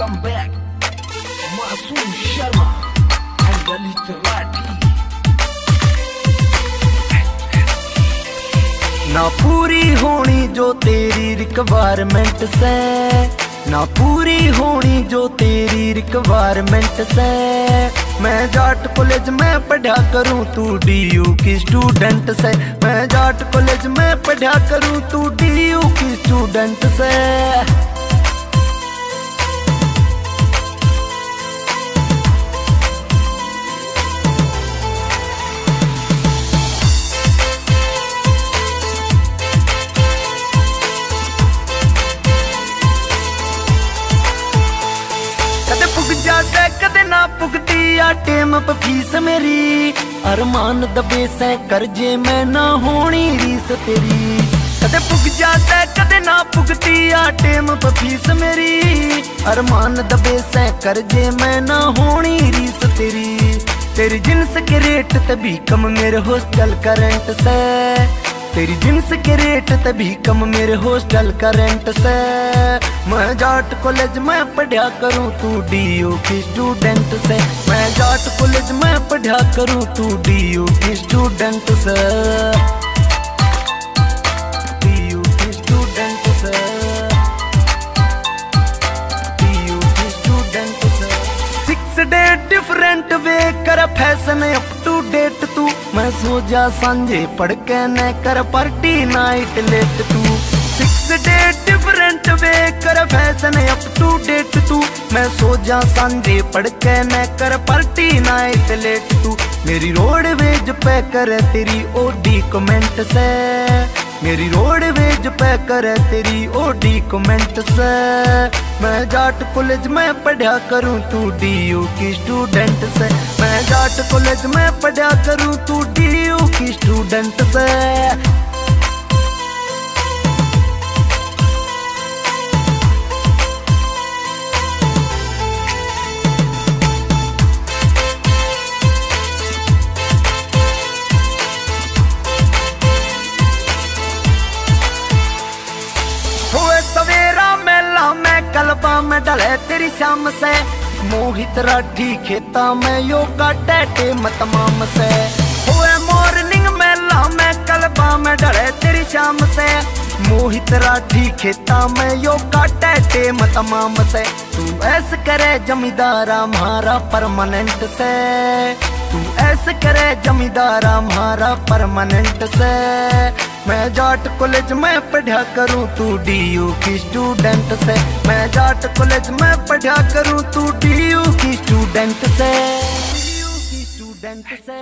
welcome back. Masoom Sharma and Lalit Rathi. ना पूरी होनी जो तेरी रिक्वायरमेंट से ना पूरी होनी जो तेरी रिक्वायरमेंट से मैं जाट कॉलेज में पढ़ा करूँ तू डीयू की स्टूडेंट से मैं जाट कॉलेज में पढ़ा करूँ तू डीयू की स्टूडेंट से ਕਦੇ ਨਾ ਪੁਗਦੀ ਆ ਟੇਮ ਪਫੀਸ ਮੇਰੀ। ਅਰਮਾਨ ਦਬੇ ਸੈ ਕਰਜੇ ਮੈਂ ਨਾ ਹੋਣੀ ਰੀਸ ਤੇਰੀ। ਕਦੇ ਪੁਗ ਜਾ ਸੈ ਕਦੇ ਨਾ ਪੁਗਦੀ ਆ ਟੇਮ ਪਫੀਸ ਮੇਰੀ। ਅਰਮਾਨ ਦਬੇ ਸੈ ਕਰਜੇ ਮੈਂ ਨਾ ਹੋਣੀ ਰੀਸ ਤੇਰੀ। ਤੇਰੀ ਜਿੰਸ ਕੇ ਤਬੀ ਕਮ ਮੇਰੇ ਹੋਸਟਲ ਕਰੰਟ ਸੈ तेरी जींस के रेट तभी कम, मेरे हॉस्टल का रेंट से। मैं जाट कॉलेज में पढ़ा करूँ, तू डीयू की स्टूडेंट से। मैं जाट कॉलेज में पढ़ा करूँ, तू डीयू की स्टूडेंट से। डे डिफरेंट वे कर फ़ैशन अप टू डेट तू मैं सो जा सांझे पढ़ के न कर पार्टी नाइट लेट तू सिक्स डे डिफरेंट वे कर फ़ैशन अप टू डेट तू मैं सो जा सांझे पढ़ के न कर पार्टी नाइट लेट तू मेरी रोड वेज पे कर तेरी ओडी कमेंट से मेरी रोड वेज पे कर, तेरी ओडी कमेंट से। मैं जाट कॉलेज में पढ़ा करूँ, तू डीयू की स्टूडेंट से। मैं जाट कॉलेज में पढ़ा करूँ, तू डीयू की स्टूडेंट से। हुए सवेरा मेला में, कलबा में डले तेरी शाम से। मोहित राठी खेता में, योगा टैटे मतमाम से। हुए मॉर्निंग मेला में, कलबा में डले तेरी शाम से। मोहित राठी खेता में, योगा टैटे मतमाम से। तू ऐसे करे जमींदारा हमारा परमानेंट से। तू ऐसे करे जमींदारा हमारा परमानेंट से। मैं जाट कॉलेज में पढ़ा करूँ तू डीयू की स्टूडेंट से। मैं जाट कॉलेज में पढ़ा करूँ तू डीयू की स्टूडेंट से। स्टूडेंट से।